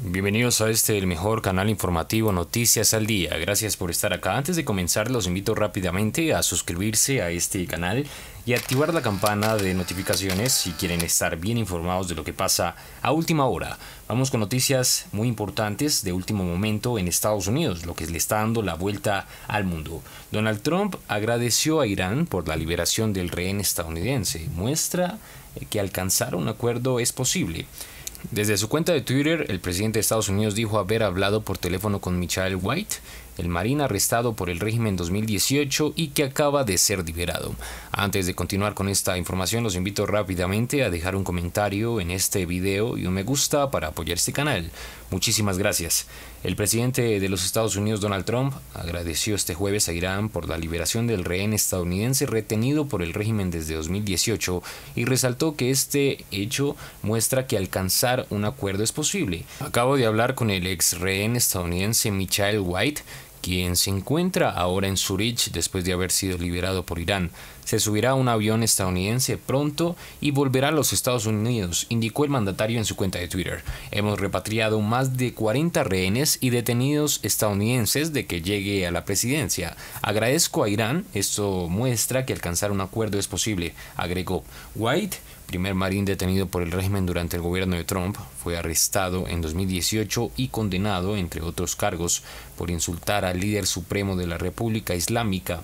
Bienvenidos a este el mejor canal informativo Noticias al Día. Gracias por estar acá. Antes de comenzar los invito rápidamente a suscribirse a este canal y activar la campana de notificaciones si quieren estar bien informados de lo que pasa a última hora. Vamos con noticias muy importantes de último momento en Estados Unidos, lo que le está dando la vuelta al mundo. Donald Trump agradeció a Irán por la liberación del rehén estadounidense. Muestra que alcanzar un acuerdo es posible. Desde su cuenta de Twitter, el presidente de Estados Unidos dijo haber hablado por teléfono con Michael White, el marín arrestado por el régimen 2018 y que acaba de ser liberado. Antes de continuar con esta información, los invito rápidamente a dejar un comentario en este video y un me gusta para apoyar este canal. Muchísimas gracias. El presidente de los Estados Unidos, Donald Trump, agradeció este jueves a Irán por la liberación del rehén estadounidense retenido por el régimen desde 2018 y resaltó que este hecho muestra que alcanzar un acuerdo es posible. Acabo de hablar con el ex rehén estadounidense Michael White, quien se encuentra ahora en Zurich después de haber sido liberado por Irán. Se subirá a un avión estadounidense pronto y volverá a los Estados Unidos, indicó el mandatario en su cuenta de Twitter. Hemos repatriado más de 40 rehenes y detenidos estadounidenses de que llegue a la presidencia. Agradezco a Irán, esto muestra que alcanzar un acuerdo es posible, agregó. White primer marín detenido por el régimen durante el gobierno de Trump, fue arrestado en 2018 y condenado, entre otros cargos, por insultar al líder supremo de la República Islámica.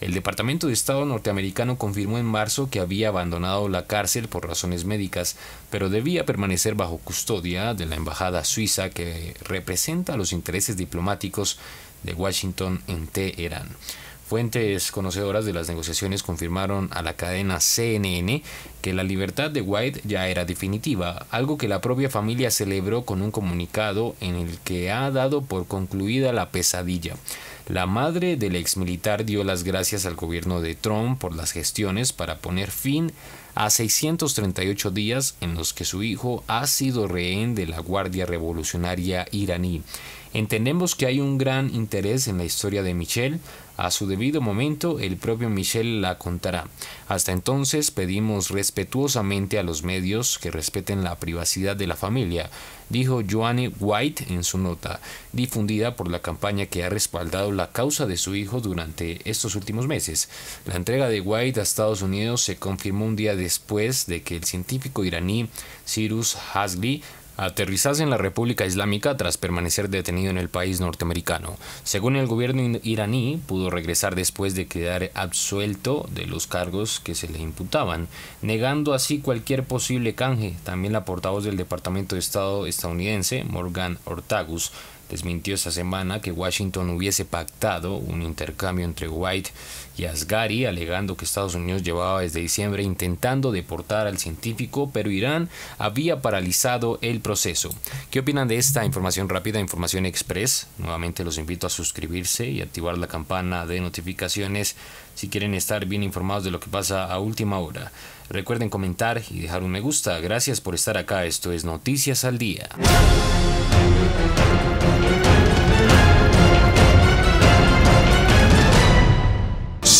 El Departamento de Estado norteamericano confirmó en marzo que había abandonado la cárcel por razones médicas, pero debía permanecer bajo custodia de la embajada suiza que representa los intereses diplomáticos de Washington en Teherán. Fuentes conocedoras de las negociaciones confirmaron a la cadena CNN que la libertad de White ya era definitiva, algo que la propia familia celebró con un comunicado en el que ha dado por concluida la pesadilla. La madre del ex militar dio las gracias al gobierno de Trump por las gestiones para poner fin a 638 días en los que su hijo ha sido rehén de la Guardia Revolucionaria iraní. Entendemos que hay un gran interés en la historia de Michelle. A su debido momento, el propio Michelle la contará. Hasta entonces, pedimos respetuosamente a los medios que respeten la privacidad de la familia, dijo Joanne White en su nota, difundida por la campaña que ha respaldado la causa de su hijo durante estos últimos meses. La entrega de White a Estados Unidos se confirmó un día después de que el científico iraní Cyrus Hasli aterrizase en la República Islámica tras permanecer detenido en el país norteamericano. Según el gobierno iraní, pudo regresar después de quedar absuelto de los cargos que se le imputaban, negando así cualquier posible canje. También la portavoz del Departamento de Estado estadounidense, Morgan Ortagus, desmintió esta semana que Washington hubiese pactado un intercambio entre White y Asgari, alegando que Estados Unidos llevaba desde diciembre intentando deportar al científico, pero Irán había paralizado el proceso. ¿Qué opinan de esta información rápida, información express? Nuevamente los invito a suscribirse y activar la campana de notificaciones si quieren estar bien informados de lo que pasa a última hora. Recuerden comentar y dejar un me gusta. Gracias por estar acá. Esto es Noticias al Día.